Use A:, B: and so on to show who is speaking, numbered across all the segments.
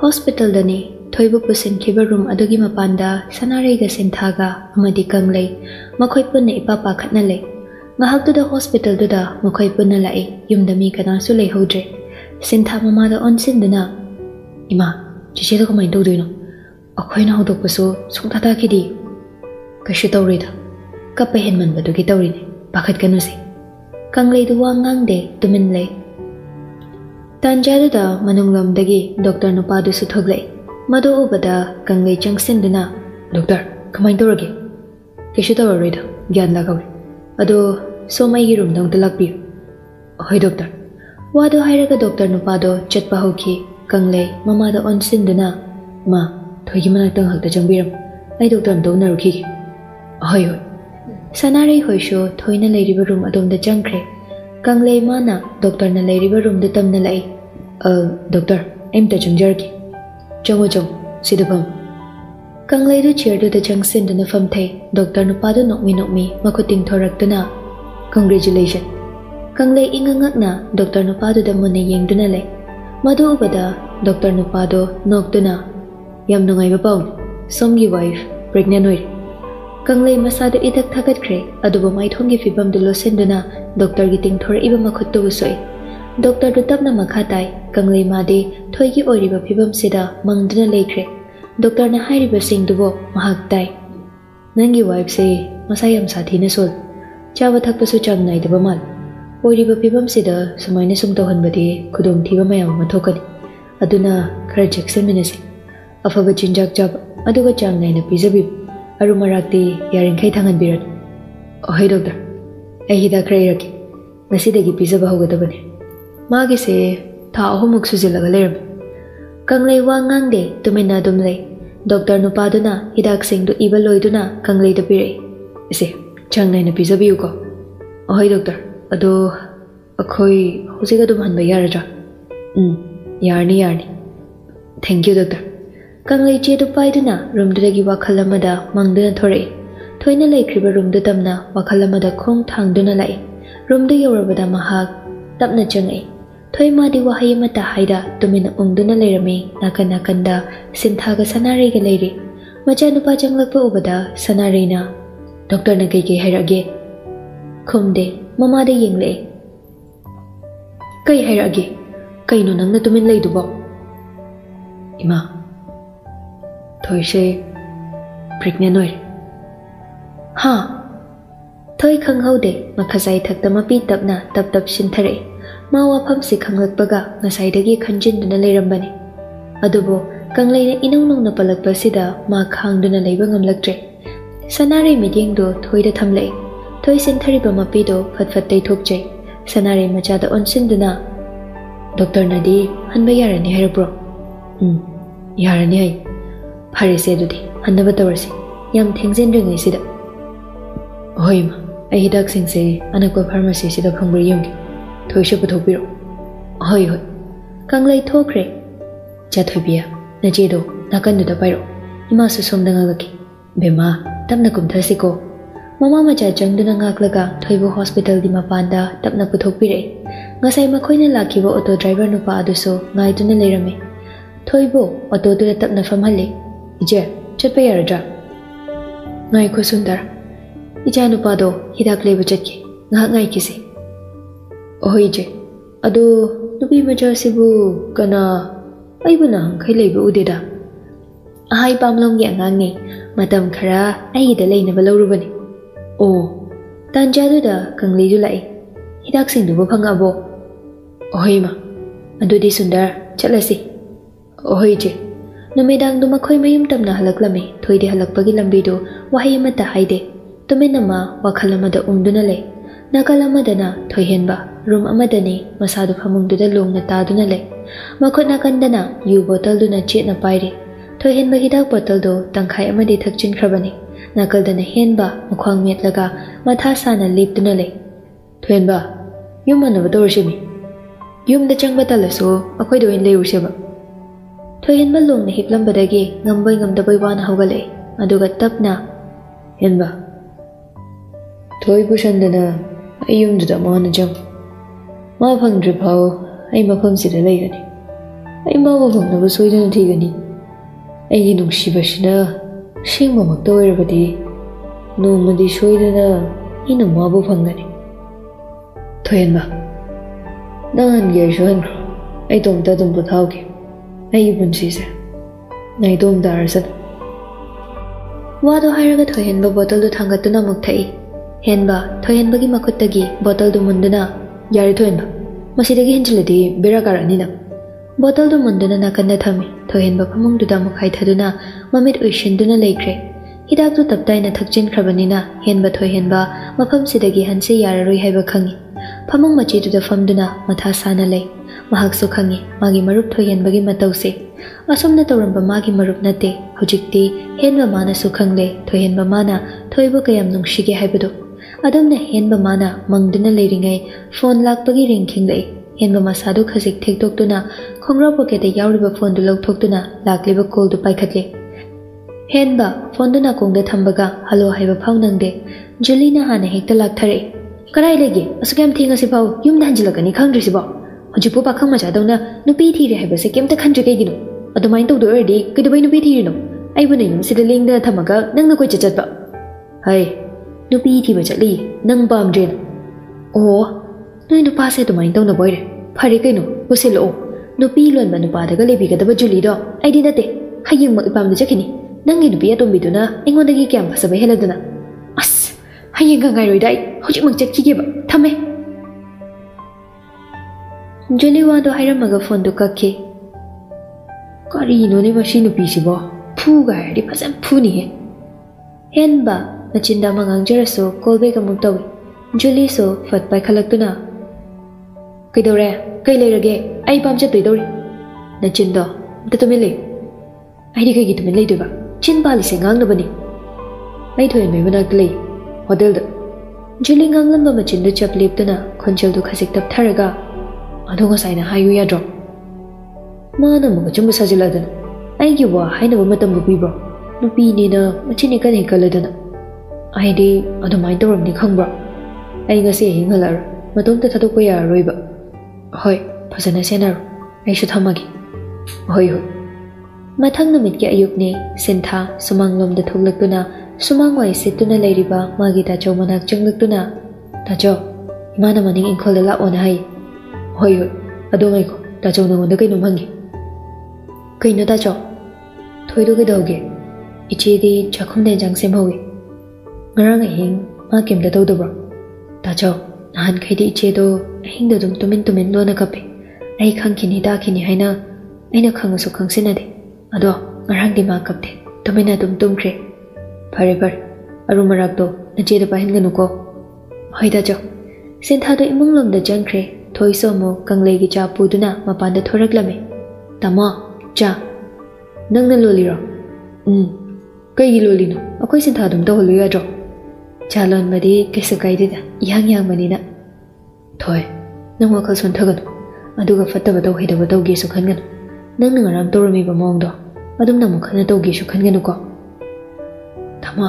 A: ꯍꯣꯁꯄꯤꯇꯥꯜꯗꯅꯤ ꯊꯣꯏꯕꯕꯨ ꯁꯤꯟꯈꯤꯕ ꯔꯨꯝ ꯑꯗꯨꯒꯤ ꯃꯄꯥꯟꯗ ꯁꯅꯥꯔꯩꯒ ꯁꯤꯟꯊꯥꯒ ꯑꯃꯗꯤ ꯀꯪꯂꯩ ꯃꯈꯣꯏ ꯄꯨꯟꯅ ꯏꯄꯥ ꯄꯥꯈꯠꯅ ꯂꯩ ꯉꯥꯏꯍꯥꯛꯇꯨꯗ ꯍꯣꯁꯄꯤꯇꯥꯜꯗꯨꯗ ꯃꯈꯣꯏ ꯄꯨꯟꯅ ꯂꯥꯛꯏ ꯌꯨꯝꯗ ꯃꯤ ꯀꯅꯥꯁꯨ ꯂꯩꯍꯧꯗ꯭ꯔꯦ ꯁꯤꯟꯊꯥ ꯃꯃꯥꯗ ꯑꯣꯟꯁꯤꯟꯗꯨꯅ ꯏꯃꯥ ꯆꯤꯆꯦꯗꯣ ꯀꯃꯥꯏꯅ ꯇꯧꯗꯣꯏꯅꯣ ꯑꯩꯈꯣꯏꯅ ꯍꯧꯗꯣꯛꯄꯁꯨ ꯁꯨꯡꯊꯥ ꯊꯥꯈꯤꯗꯦ ꯀꯩꯁꯨ ꯇꯧꯔꯣꯏꯗ ꯀꯞꯄ ꯍꯦꯟꯃꯟꯕꯗꯨꯒꯤ ꯇꯧꯔꯤꯅꯦ ꯄꯥꯈꯠꯀꯅꯨꯁꯦ ꯀꯪꯂꯩꯗꯨ ꯋꯥ ꯉꯥꯡꯗꯦ ꯇꯨꯃꯤꯟ ꯂꯩ ꯇꯥꯟꯖꯥꯗꯨꯗ ꯃꯅꯨꯡꯂꯣꯝꯗꯒꯤ ꯗꯣꯛꯇꯔ ꯅꯨꯄꯥꯗꯨꯁꯨ ꯊꯣꯛꯂꯛꯏ ꯃꯗꯨ ꯎꯕꯗ ꯀꯪꯂꯩ ꯆꯪꯁꯤꯟꯗꯨꯅ ꯗꯣꯛꯇꯔ ꯀꯃꯥꯏꯅ ꯇꯧꯔꯒꯦ ꯀꯩꯁꯨ ꯇꯧꯔꯔꯣꯏꯗ ꯒ꯭ꯌꯥꯟ ꯂꯥꯛꯍꯧꯔꯦ ꯑꯗꯣ ꯁꯣꯝ ꯑꯩꯒꯤ ꯔꯨꯝꯗ ꯑꯝꯇ ꯂꯥꯛꯄꯤꯌꯨ ꯍꯣꯏ ꯗꯣꯛꯇꯔ ꯋꯥꯗꯣ ꯍꯥꯏꯔꯒ ꯗꯣꯛꯇꯔ ꯅꯨꯄꯥꯗꯣ ꯆꯠꯄ ꯍꯧꯈꯤ ꯀꯪꯂꯩ ꯃꯃꯥꯗ ꯑꯣꯟꯁꯤꯟꯗꯨꯅ ꯃꯥ ꯊꯣꯏꯒꯤ ꯃꯅꯥꯛꯇ ꯉꯥꯏꯍꯥꯛꯇ ꯆꯪꯕꯤꯔꯝꯃꯨ ꯑꯩ ꯗꯣꯛꯇꯔ ꯑꯝꯇ ꯎꯅꯔꯨꯈꯤꯒꯦ ꯍꯣꯏ ꯍꯣꯏ ꯁꯅꯥꯔꯩ ꯍꯣꯏꯁꯨ ꯊꯣꯏꯅ ꯂꯩꯔꯤꯕ ꯔꯨꯝ ꯑꯗꯣꯝꯗ ꯆꯪꯈ꯭ꯔꯦ ꯀꯪꯂꯩ ꯃꯥꯅ ꯗꯣꯛꯇꯔꯅ ꯂꯩꯔꯤꯕ ꯔꯨꯝꯗ ꯇꯝꯅ ꯂꯥꯛꯏ ꯗꯣꯛꯇꯔ ꯑꯝꯇ ꯆꯪꯖꯔꯒꯦ ꯆꯪꯉꯣ ꯆꯪꯉꯣ ꯁꯤꯗ ꯐꯝ ꯀꯪꯂꯩꯗꯨ ꯆꯤꯌꯔꯗꯨꯗ ꯆꯪꯁꯤꯟꯗꯨꯅ ꯐꯝꯊꯩ ꯗꯣꯛꯇꯔ ꯅꯨꯄꯥꯗꯨ ꯅꯣꯛꯃꯤ ꯅꯣꯛꯃꯤ ꯃꯈꯨꯠ ꯇꯤꯡꯊꯣꯔꯛꯇꯨꯅ ꯀꯪꯒ꯭ꯔꯦꯆꯨꯂꯦꯁꯟ ꯀꯪꯂꯩ ꯏꯪꯉ ꯉꯛꯅ ꯗꯣꯛꯇꯔ ꯅꯨꯄꯥꯗꯨꯗ ꯃꯨꯟꯅ ꯌꯦꯡꯗꯨꯅ ꯂꯩ ꯃꯗꯨ ꯎꯕꯗ ꯗꯣꯛꯇꯔ ꯅꯨꯄꯥꯗꯣ ꯅꯣꯛꯇꯨꯅ ꯌꯥꯝ ꯅꯨꯡꯉꯥꯏꯕ ꯄꯥꯎꯅꯤ ꯁꯣꯝꯒꯤ ꯋꯥꯏꯐ ꯄ꯭ꯔꯦꯒꯅꯦꯟ ꯑꯣꯏꯔꯦ कंगले मसाद इधक थकतरे माथों की फिवम लोसीदा डॉक्टर की तेंथर मखुद तो सोई डॉक्टर तपना मखा कंगले मादे थो की फिवम से मंगदना लेख्रे डॉक्टर है हैबो तय से मसा साधी सोल चाब थकप चाम नाइब माल ओरब फिवम से सूमायन सूमे खुद थीब मैम थोकनी खर चेक्सम अफब चिंजा चाब अग चाब nine PG aru marakti yarinkhai thangan birat ohai doctor ai hida khrai rakhi nasidagi pizaba hogadabane magi se tha ahumuk sujilaga leram kanglei wa ngangde tumena dumlei doctor nupaduna hidak singdu ibaloiduna kanglei da pire ise changnai na pizabiu ko ohai doctor ado akhoi hojiga dum hanba yaratra um yarni yarni thank you doctor ꯀꯪꯂꯩ ꯆꯦꯗꯨ ꯄꯥꯏꯗꯨꯅ ꯔꯨꯝꯗꯨꯗꯒꯤ ꯋꯥꯈꯜ ꯑꯃꯗ ꯃꯪꯗꯨꯅ ꯊꯣꯔꯛꯏ ꯊꯣꯏꯅ ꯂꯩꯈ꯭ꯔꯤꯕ ꯔꯨꯝꯗꯨ ꯇꯝꯅ ꯋꯥꯈꯜ ꯑꯃꯗ ꯈꯣꯡ ꯊꯥꯡꯗꯨꯅ ꯂꯥꯛꯏ ꯔꯨꯝꯗꯨ ꯌꯧꯔꯕꯗ ꯃꯍꯥꯛ ꯇꯞꯅ ꯆꯪꯉꯛꯏ ꯊꯣꯏꯃꯥꯗꯤ ꯋꯥꯍꯩ ꯑꯃꯇ ꯍꯥꯏꯗ ꯇꯨꯃꯤꯟꯅ ꯎꯪꯗꯨꯅ ꯂꯩꯔꯝꯃꯤ ꯅꯥꯀꯟ ꯅꯥꯀꯟꯗ ꯁꯤꯟꯊꯥꯒ ꯁꯅꯥꯔꯩꯒ ꯂꯩꯔꯤ ꯃꯆꯥꯅꯨꯄꯥ ꯆꯪꯂꯛꯄ ꯎꯕꯗ ꯁꯅꯥꯔꯩꯅ ꯗꯣꯛꯇꯔꯅ ꯀꯩꯀꯩ ꯍꯥꯏꯔꯛꯑꯒꯦ ꯈꯨꯝꯗꯦ ꯃꯃꯥꯗ ꯌꯦꯡꯂꯛꯑꯦ ꯀꯩ ꯍꯥꯏꯔꯛꯑꯒꯦ ꯀꯩꯅꯣ ꯅꯪꯅ ꯇꯨꯃꯤꯟ ꯂꯩꯗꯨꯕꯣ ꯏꯃꯥ Thôi xe Bịch nè nổi Ha Thôi khăng hâu để mà khá dài thật tâm api tập nà tập tập xin thật đấy Mà hoa phẩm sĩ khăng lực baga ngà dài đagi khăn chân đùn lấy rầm bani lây càng in inong nong nà palak bà sĩ đà mà khang đùn lấy bằng ngầm lắc trẻ Sanare mì điên đồ thôi đã thăm lấy Thôi xin thật bà mà pi đồ phật phật tây thuộc chạy Sanare mà cha đã ôn xin đùn à Doctor đi, hắn bây giờ này hay bro? Ừ, giờ này hay. ꯐꯔꯦꯁꯦ ꯑꯗꯨꯗꯤ ꯍꯟꯅꯕ ꯇꯧꯔꯁꯤ ꯌꯥꯝ ꯊꯦꯡꯖꯤꯟꯗ꯭ꯔꯤꯉꯩꯁꯤꯗ ꯍꯣꯏ ꯏꯃꯥ ꯑꯩ ꯍꯤꯗꯥꯛꯁꯤꯡꯁꯦ ꯑꯅꯛꯄ ꯐꯥꯔꯃꯥꯁꯤꯁꯤꯗ ꯐꯪꯕ꯭ꯔꯥ ꯌꯦꯡꯒꯦ ꯊꯣꯏꯁꯨ ꯄꯨꯊꯣꯛꯄꯤꯔꯛꯎ ꯍꯣꯏ ꯍꯣꯏ ꯀꯪꯂꯩ ꯊꯣꯛꯈ꯭ꯔꯦ ꯆꯥꯊꯣꯏꯕꯤꯌꯥ ꯅꯆꯦꯗꯣ ꯅꯥꯀꯟꯗꯨꯗ ꯄꯥꯏꯔꯛꯑꯣ ꯏꯃꯥꯁꯨ ꯁꯣꯝꯗ ꯉꯥꯡꯂꯛꯈꯤ ꯕꯦꯝꯃꯥ ꯇꯞꯅ ꯀꯨꯝꯊꯁꯤꯀꯣ ꯃꯃꯥ ꯃꯆꯥ ꯆꯪꯗꯨꯅ ꯉꯥꯛꯂꯒ ꯊꯣꯏꯕꯨ ꯍꯣꯁꯄꯤꯇꯥꯜꯒꯤ ꯃꯄꯥꯟꯗ ꯇꯞꯅ ꯄꯨꯊꯣꯛꯄꯤꯔꯛꯏ ꯉꯁꯥꯏ ꯃꯈꯣꯏꯅ ꯂꯥꯛꯈꯤꯕ ꯑꯣꯇꯣ ꯗ꯭ꯔꯥꯏꯚꯔ ꯅꯨꯄꯥ ꯑꯗꯨꯁꯨ ꯉꯥꯏꯗꯨꯅ ꯂꯩꯔꯝꯃꯤ ꯊꯣꯏꯕꯨ ꯑꯣꯇꯣꯗꯨꯗ ꯇꯞꯅ ꯐꯝꯍꯜꯂꯤ ꯏꯆꯦ ꯆꯠꯄ ꯌꯥꯔꯗ꯭ꯔꯥ ꯉꯥꯏꯈꯣ ꯁꯨꯟꯗꯔ ꯏꯆꯥ ꯅꯨꯄꯥꯗꯣ ꯍꯤꯗꯥꯛ ꯂꯩꯕ ꯆꯠꯈꯤ ꯉꯥꯏꯍꯥꯛ ꯉꯥꯏꯈꯤꯁꯤ ꯑꯍꯣꯏ ꯏꯆꯦ ꯑꯗꯣ ꯅꯨꯄꯤ ꯃꯆꯥꯁꯤꯕꯨ ꯀꯅꯥ ꯑꯩꯕꯨ ꯅꯍꯥꯟꯈꯩ ꯂꯩꯕ ꯎꯗꯦꯗ ꯑꯍꯥꯏ ꯄꯥꯝꯂꯣꯝꯒꯤ ꯑꯉꯥꯡꯅꯤ ꯃꯇꯝ ꯈꯔ ꯑꯩꯒꯤꯗ ꯂꯩꯅꯕ ꯂꯧꯔꯨꯕꯅꯤ ꯑꯣ ꯇꯥꯟꯖꯥꯗꯨꯗ ꯀꯪꯂꯤꯁꯨ ꯂꯥꯛꯏ ꯍꯤꯗꯥꯛꯁꯤꯡꯗꯨꯕꯨ ꯐꯪꯉꯕꯣ ꯑꯍꯣꯏ ꯃꯥ ꯑꯗꯨꯗꯤ ꯁꯨꯟꯗꯔ ꯆꯠꯂꯁꯤ ꯑꯍꯣꯏ ꯏꯆꯦ ꯅꯨꯃꯤꯗꯥꯡꯗꯨ ꯃꯈꯣꯏ ꯃꯌꯨꯝꯗꯝꯅ ꯍꯜꯂꯛꯂꯝꯃꯤ ꯊꯣꯏꯗꯤ ꯍꯜꯂꯛꯄꯒꯤ ꯂꯝꯕꯤꯗꯨ ꯋꯥꯍꯩ ꯑꯃꯠꯇ ꯍꯥꯏꯗꯦ ꯇꯨꯃꯤꯟꯅꯃ ꯋꯥꯈꯜ ꯑꯃꯗ ꯎꯪꯗꯨꯅ ꯂꯩ ꯅꯥꯀꯜ ꯑꯃꯗꯅ ꯊꯣꯏꯍꯦꯟꯕ ꯔꯨꯝ ꯑꯃꯗꯅꯤ ꯃꯁꯥꯗꯨ ꯐꯃꯨꯡꯗꯨꯗ ꯂꯣꯡꯅ ꯇꯥꯗꯨꯅ ꯂꯩ ꯃꯈꯨꯠ ꯅꯥꯀꯟꯗꯅ ꯌꯨ ꯕꯣꯇꯜꯗꯨꯅ ꯆꯦꯠꯅ ꯄꯥꯏꯔꯤ ꯊꯣꯏꯍꯦꯟꯕ ꯍꯤꯗꯥꯛ ꯕꯣꯇꯜꯗꯣ ꯇꯪꯈꯥꯏ ꯑꯃꯗꯤ ꯊꯛꯆꯤꯟꯈ꯭ꯔꯕꯅꯤ ꯅꯥꯀꯜꯗꯅ ꯍꯦꯟꯕ ꯃꯈ꯭ꯋꯥꯡ ꯃꯦꯠꯂꯒ ꯃꯊꯥ ꯁꯥꯅ ꯂꯦꯞꯇꯨꯅ ꯂꯩ ꯊꯣꯏꯍꯦꯟꯕ ꯌꯨꯝ ꯃꯥꯟꯅꯕ ꯇꯧꯔꯁꯤꯃꯤ ꯌꯨꯝꯗ ꯆꯪꯕ ꯇꯜꯂꯁꯨ ꯑꯩꯈꯣꯏꯗ ꯑꯣꯏꯅ ꯂꯩꯔꯨꯁꯦꯕ ꯊꯣꯏꯍꯦꯟꯕ ꯂꯨꯡꯅ ꯍꯤꯞꯂꯝꯕꯗꯒꯤ ꯉꯝꯕꯩ ꯉꯝꯗꯕꯩ ꯋꯥꯅ ꯍꯧꯒꯠꯂꯛꯏ ꯑꯗꯨꯒ ꯇꯞꯅ ꯍꯦꯟꯕ ꯊꯣꯏꯕꯨꯁꯟꯗꯅ ꯑꯩ ꯌꯨꯝꯗꯨꯗ ꯃꯥꯅ ꯆꯪꯉꯨ ꯃꯥ ꯐꯪꯗ꯭ꯔꯤ ꯐꯥꯎ ꯑꯩ ꯃꯐꯝꯁꯤꯗ ꯂꯩꯒꯅꯤ ꯑꯩ ꯃꯥꯕꯨ ꯐꯪꯅꯕ ꯁꯣꯏꯗꯅ ꯊꯤꯒꯅꯤ ꯑꯩꯒꯤ ꯅꯨꯡꯁꯤꯕꯁꯤꯅ ꯑꯁꯦꯡꯕꯃꯛꯇ ꯑꯣꯏꯔꯕꯗꯤ ꯅꯣꯡꯃꯗꯤ ꯁꯣꯏꯗꯅ ꯑꯩꯅ ꯃꯥꯕꯨ ꯐꯪꯒꯅꯤ ꯊꯣꯏꯍꯦꯟꯕ ꯅꯪ ꯍꯟꯒꯦ ꯑꯩꯁꯨ ꯍꯟꯈ꯭ꯔꯣ ꯑꯩ ꯇꯣꯝꯇ ꯑꯗꯨꯝ ꯄꯣꯊꯥꯎꯒꯦ ꯑꯩꯒꯤ ꯄꯨꯟꯁꯤꯁꯦ ꯅꯥꯏꯗꯣꯝꯗ ꯑꯔꯖꯅꯨ ꯋꯥꯗꯣ ꯍꯥꯏꯔꯒ ꯊꯣꯏꯍꯟꯕ ꯕꯣꯇꯜꯗꯨ ꯊꯥꯡꯒꯠꯇꯨꯅ ꯑꯃꯨꯛ ꯊꯛꯏ ꯍꯦꯟꯕ ꯊꯣꯏꯍꯟꯕꯒꯤ ꯃꯈꯨꯠꯇꯒꯤ ꯕꯣꯇꯜꯗꯨ ꯃꯨꯟꯗꯨꯅ ꯌꯥꯔꯦ ꯊꯣꯏꯍꯟꯕ ꯃꯁꯤꯗꯒꯤ ꯍꯦꯟꯖꯤꯜꯂꯗꯤ ꯕꯦꯔꯥ ꯀꯥꯔꯛꯑꯅꯤ ꯅꯪ ꯕꯣꯇꯜꯗꯨ ꯃꯨꯟꯗꯨꯅ ꯅꯥꯀꯟꯗ ꯊꯝꯃꯤ ꯊꯣꯏꯍꯟꯕ ꯐꯃꯨꯡꯗꯨꯗ ꯑꯃꯨꯛ ꯍꯥꯏꯊꯗꯨꯅ ꯃꯃꯤꯠ ꯎꯏꯁꯤꯟꯗꯨꯅ ꯂꯩꯈ꯭ꯔꯦ ꯍꯤꯗꯥꯛꯇꯨ ꯇꯞꯇꯥꯏꯅ ꯊꯛꯆꯤꯟꯈ꯭ꯔꯕꯅꯤꯅ ꯍꯦꯟꯕ ꯊꯣꯏꯍꯦꯟꯕ ꯃꯐꯝꯁꯤꯗꯒꯤ ꯍꯟꯁꯤ ꯌꯥꯔꯔꯣꯏ ꯍꯥꯏꯕ ꯈꯪꯉꯤ ꯐꯃꯨꯡ ꯃꯆꯤꯗꯨꯗ ꯐꯝꯗꯨꯅ ꯃꯊꯥ ꯁꯥꯅ ꯂꯩ ꯃꯍꯥꯛꯁꯨ ꯈꯪꯉꯤ ꯃꯥꯒꯤ ꯃꯔꯨꯞ ꯊꯣꯏꯍꯦꯟꯕꯒꯤ ꯃꯇꯧꯁꯦ ꯑꯁꯨꯝꯅ ꯇꯧꯔꯝꯕ ꯃꯥꯒꯤ ꯃꯔꯨꯞ ꯅꯠꯇꯦ ꯍꯧꯖꯤꯛꯇꯤ ꯍꯦꯟꯕ ꯃꯥꯅꯁꯨ ꯈꯪꯂꯦ ꯊꯣꯏꯍꯦꯟꯕ ꯃꯥꯅ ꯊꯣꯏꯕꯨ ꯀꯌꯥꯝ ꯅꯨꯡꯁꯤꯒꯦ ꯍꯥꯏꯕꯗꯣ ꯑꯗꯨꯝꯅ ꯍꯦꯟꯕ ꯃꯥꯅ ꯃꯪꯗꯨꯅ ꯂꯩꯔꯤꯉꯩ ꯐꯣꯟ ꯂꯥꯛꯄꯒꯤ ꯔꯤꯡ ꯈꯤꯡꯂꯛꯏ ꯍꯦꯟꯕ ꯃꯁꯥꯗꯨ ꯈꯖꯤꯛ ꯊꯦꯛꯇꯣꯛꯇꯨꯅ ꯈꯣꯡꯒ꯭ꯔꯥꯎ ꯄꯣꯀꯦꯠꯇ ꯌꯥꯎꯔꯤꯕ ꯐꯣꯟꯗꯨ ꯂꯧꯊꯣꯛꯇꯨꯅ ꯂꯥꯛꯂꯤꯕ ꯀꯣꯜꯗꯨ ꯄꯥꯏꯈꯠꯂꯤ ꯍꯦꯟꯕ ꯐꯣꯟꯗꯨ ꯅꯥꯀꯣꯡꯗ ꯊꯝꯕꯒ ꯍꯜꯂꯣ ꯍꯥꯏꯕ ꯐꯥꯎ ꯅꯪꯗꯦ ꯖꯨꯂꯤꯅ ꯍꯥꯟꯅ ꯍꯦꯛꯇ ꯂꯥꯛꯊꯔꯛꯏ ꯀꯗꯥꯏ ꯂꯩꯒꯦ ꯑꯁꯨꯛ ꯌꯥꯝ ꯊꯦꯡꯉꯁꯤꯐꯥꯎ ꯌꯨꯝꯗ ꯍꯟꯖꯤꯜꯂꯛꯀꯅꯤ ꯈꯪꯗ꯭ꯔꯤꯁꯤꯕꯣ ꯍꯧꯖꯤꯛꯄꯨ ꯄꯥꯈꯪ ꯃꯆꯥꯗꯧꯅ ꯅꯨꯄꯤ ꯊꯤꯔꯦ ꯍꯥꯏꯕꯁꯦ ꯀꯩꯝꯇ ꯈꯟꯗ꯭ꯔꯤ ꯀꯩꯒꯤꯅꯣ ꯑꯗꯨꯃꯥꯏꯅ ꯇꯧꯗꯣꯏ ꯑꯣꯏꯔꯗꯤ ꯀꯩꯗꯧꯕꯩ ꯅꯨꯄꯤ ꯊꯤꯔꯤꯅꯣ ꯑꯩꯕꯨꯅ ꯌꯨꯝꯁꯤꯗ ꯂꯦꯡꯗꯅ ꯊꯝꯃꯒ ꯅꯪꯅ ꯀꯣꯏ ꯆꯠ ꯆꯠꯄ ꯍꯩ ꯅꯨꯄꯤ ꯊꯤꯕ ꯆꯠꯂꯤ ꯅꯪ ꯄꯥꯝꯗ꯭ꯔꯦꯅ ꯑꯣ ꯅꯣꯏ ꯅꯨꯄꯥꯁꯦ ꯑꯗꯨꯃꯥꯏꯅ ꯇꯧꯅꯕ ꯑꯣꯏꯔꯦ ꯐꯔꯦ ꯀꯩꯅꯣ ꯄꯨꯁꯤꯜꯂꯛꯑꯣ ꯅꯨꯄꯤ ꯂꯣꯟꯕ ꯅꯨꯄꯥꯗꯒ ꯂꯩꯕꯤꯒꯗꯕ ꯖꯨꯂꯤꯗꯣ ꯑꯩꯗꯤ ꯅꯠꯇꯦ ꯍꯌꯦꯡꯃꯛ ꯏꯄꯥꯝꯗ ꯆꯠꯈꯤꯅꯤ ꯅꯪꯒꯤ ꯅꯨꯄꯤ ꯑꯇꯣꯝꯕꯤꯗꯨꯅ ꯑꯩꯉꯣꯟꯗꯒꯤ ꯀꯌꯥꯝ ꯐꯖꯕ ꯍꯦꯜꯂꯗꯅ ꯑꯁ ꯍꯌꯦꯡꯒ ꯉꯥꯏꯔꯣꯏꯗ ꯑꯩ ꯍꯧꯖꯤꯛꯃꯛ ꯆꯠꯈꯤꯒꯦꯕ ꯊꯝꯃꯦ ꯖꯣꯂꯤꯋꯥꯗꯣ ꯍꯥꯏꯔꯝꯃꯒ ꯐꯣꯟꯗꯣ ꯀꯛꯈꯤ ꯀꯔꯤꯅꯣꯅꯦ ꯃꯁꯤ ꯅꯨꯄꯤꯁꯤꯕꯣ ꯐꯨꯒ ꯍꯥꯏꯔꯗꯤ ꯐꯖꯅ ꯐꯨꯅꯤꯍꯦ ꯍꯦꯟꯕ ꯃꯆꯤꯟꯗ ꯑꯃ ꯉꯥꯡꯖꯔꯁꯨ ꯀꯣꯜꯕꯦꯛ ꯑꯃꯨꯛ ꯇꯧꯏ ꯖꯨꯂꯤꯁꯨ ꯐꯠ ꯄꯥꯏꯈꯠꯂꯛꯇꯨꯅ ꯀꯩꯗꯧꯔꯦ ꯀꯩ ꯂꯩꯔꯒꯦ ꯑꯩ ꯄꯥꯝ ꯆꯠꯇꯣꯏꯗꯧꯔꯤ ꯅꯆꯤꯟꯗꯣ ꯑꯝꯇ ꯇꯨꯃꯤꯟ ꯂꯩ ꯑꯩꯗꯤ ꯀꯩꯒꯤ ꯇꯨꯃꯤꯟ ꯂꯩꯗꯣꯏꯕ ꯆꯤꯟ ꯄꯥꯜꯂꯤꯁꯦ ꯉꯥꯡꯅꯕꯅꯤ ꯑꯩ ꯊꯣꯏꯍꯟꯕꯩ ꯃꯅꯥꯛꯇ ꯂꯩ ꯍꯣꯇꯦꯜꯗ ꯖꯨꯂꯤ ꯉꯥꯡꯂꯝꯕ ꯃꯆꯤꯟꯗꯨ ꯆꯞ ꯂꯦꯞꯇꯨꯅ ꯈꯣꯟꯖꯦꯜꯗꯨ ꯈꯖꯤꯛ ꯇꯞꯊꯔꯒ ꯑꯗꯨ ꯉꯁꯥꯏꯅ ꯍꯥꯏꯌꯨ ꯌꯥꯗ꯭ꯔꯣ ꯃꯥꯅ ꯑꯃꯨꯛ ꯑꯆꯨꯝꯕ ꯁꯥꯖꯤꯜꯂꯗꯅ ꯑꯩꯒꯤ ꯋꯥ ꯍꯥꯏꯅꯕ ꯃꯇꯝꯕꯨ ꯄꯤꯕ꯭ꯔꯣ ꯅꯨꯄꯤꯅꯤꯅ ꯃꯆꯤꯟ ꯏꯀꯟ ꯍꯦꯟꯀꯠꯂꯗꯅ ꯑꯩꯗꯤ ꯑꯗꯨꯃꯥꯏꯅ ꯇꯧꯔꯝꯅꯤ ꯈꯪꯕ꯭ꯔꯣ ꯑꯩ ꯉꯁꯤ ꯑꯍꯤꯡ ꯍꯜꯂꯛꯑꯔꯣꯏ ꯃꯇꯣꯝꯇ ꯊꯥꯗꯣꯛꯄ ꯌꯥꯔꯔꯣꯏꯕ ꯍꯣꯏ ꯐꯖꯅ ꯁꯦꯟꯅꯔꯣ ꯑꯩꯁꯨ ꯊꯝꯃꯒꯦ ꯍꯣꯏ ꯍꯣꯏ ꯃꯊꯪ ꯅꯨꯃꯤꯠꯀꯤ ꯑꯌꯨꯛꯅꯤ ꯁꯤꯟꯊꯥ ꯁꯨꯃꯥꯡꯂꯣꯝꯗ ꯊꯣꯛꯂꯛꯇꯨꯅ ꯁꯨꯃꯥꯡ ꯋꯥꯏ ꯁꯤꯠꯇꯨꯅ ꯂꯩꯔꯤꯕ ꯃꯥꯒꯤ ꯇꯥꯆꯧ ꯃꯅꯥꯛ ꯆꯪꯂꯛꯇꯨꯅ ꯇꯥꯆꯧ ꯏꯃꯥꯅ ꯃꯅꯤꯡ ꯏꯪꯈꯣꯜꯗ ꯂꯥꯛꯑꯣꯅ ꯍꯥꯏ ꯍꯣꯏ ꯍꯣꯏ ꯑꯗꯣ ꯉꯥꯏꯈꯣ ꯇꯥꯆꯧ ꯅꯉꯣꯟꯗ ꯀꯩꯅꯣꯝ ꯍꯪꯒꯦ ꯀꯩꯅꯣ ꯇꯥꯆꯧ ꯊꯣꯏꯗꯣ ꯀꯩꯗꯧꯒꯦ ꯏꯆꯦꯗꯤ ꯆꯥꯛꯈꯨꯝꯗ ꯌꯦꯟꯖꯥꯡ ꯁꯦꯝꯍꯧꯋꯤ ꯉꯔꯥꯡ ꯑꯍꯤꯡ ꯃꯥ ꯀꯩꯝꯇ ꯇꯧꯗꯕ꯭ꯔꯣ ꯇꯥꯆꯧ ꯅꯍꯥꯟꯈꯩꯗꯤ ꯏꯆꯦꯗꯣ ꯑꯍꯤꯡꯗ ꯑꯗꯨꯝ ꯇꯨꯃꯤꯟ ꯇꯨꯃꯤꯟ ꯂꯣꯟꯅ ꯀꯞꯄꯤ ꯑꯩ ꯈꯪꯈꯤꯅꯤ ꯇꯥꯈꯤꯅꯤ ꯍꯥꯏꯅ ꯑꯩꯅ ꯈꯪꯉꯁꯨ ꯈꯪꯁꯤꯟꯅꯗꯦ ꯑꯗꯣ ꯉꯔꯥꯡꯗꯤ ꯃꯥ ꯀꯞꯇꯦ ꯇꯨꯃꯤꯟꯅ ꯑꯗꯨꯝ ꯇꯨꯝꯈ꯭ꯔꯦ ꯐꯔꯦ ꯐꯔꯦ ꯑꯔꯨ ꯃꯔꯥꯛꯇꯣ ꯅꯆꯦꯗ ꯄꯥꯏꯍꯟꯒꯅꯨꯀꯣ ꯍꯣꯏ ꯇꯥꯆꯧ ꯁꯦꯟꯊꯥꯗꯣ ꯏꯃꯨꯡ ꯂꯣꯝꯗ ꯆꯪꯈ꯭ꯔꯦ ꯊꯣꯏꯁꯨ ꯑꯃꯨꯛ ꯀꯪꯂꯩꯒꯤ ꯆꯥ ꯄꯨꯗꯨꯅ ꯃꯄꯥꯟꯗ ꯊꯣꯔꯛꯂꯝꯃꯤ ꯇꯥꯃꯣ ꯆꯥ ꯅꯪꯅ ꯂꯣꯜꯂꯤꯔꯣ ꯎꯝ ꯀꯩꯒꯤ ꯂꯣꯜꯂꯤꯅꯣ ꯑꯩꯈꯣꯏ ꯁꯤꯟꯊꯥ ꯑꯗꯨꯝ ꯇꯧꯍꯜꯂꯨ ꯌꯥꯗ꯭ꯔꯣ ꯆꯥ ꯂꯣꯟꯕꯗꯤ ꯀꯩꯁꯨ ꯀꯥꯏꯗꯦꯗ ꯏꯍꯥꯡ ꯌꯥꯡꯕꯅꯤꯅ ꯊꯣꯏ ꯅꯪ ꯋꯥꯈꯜ ꯁꯣꯟꯊꯒꯅꯨ ꯑꯗꯨꯒ ꯐꯠꯇꯕ ꯇꯧꯍꯩꯗꯕ ꯇꯧꯒꯦꯁꯨ ꯈꯟꯒꯅꯨ ꯅꯪꯅ ꯉꯔꯥꯡ ꯇꯧꯔꯝꯃꯤꯕ ꯃꯑꯣꯡꯗꯣ ꯑꯗꯨꯝꯅ ꯑꯃꯨꯛ ꯍꯟꯅ ꯇꯧꯒꯦꯁꯨ ꯈꯟꯒꯅꯨꯀꯣ ꯊꯝꯃꯣ